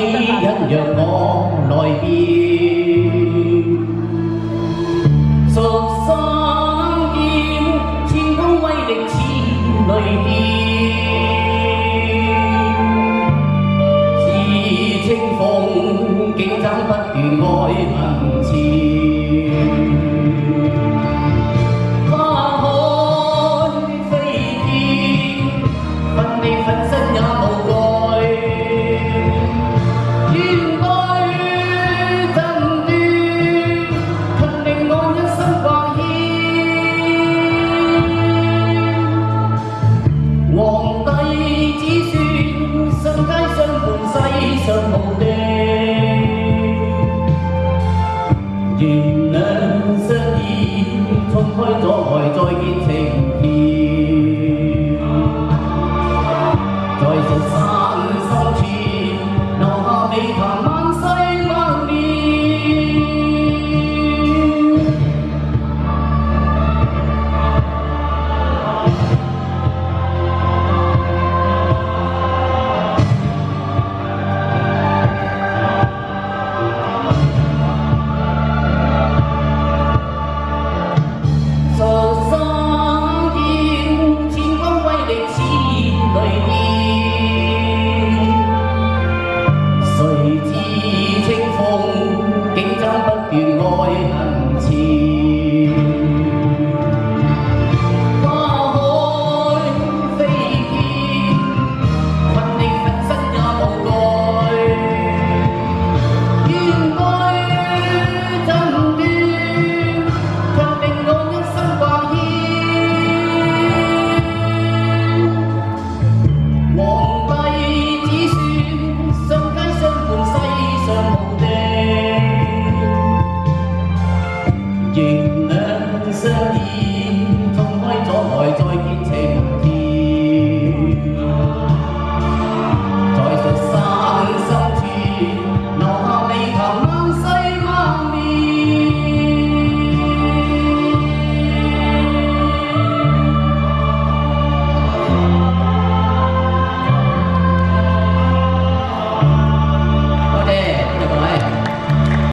đi dân có nói đi sớm sáng kim chính không quay định chi nói đi. Chỉ chính phong kinh trắng bất kỳ ngôi bằng Lord. 天，痛快再来再见。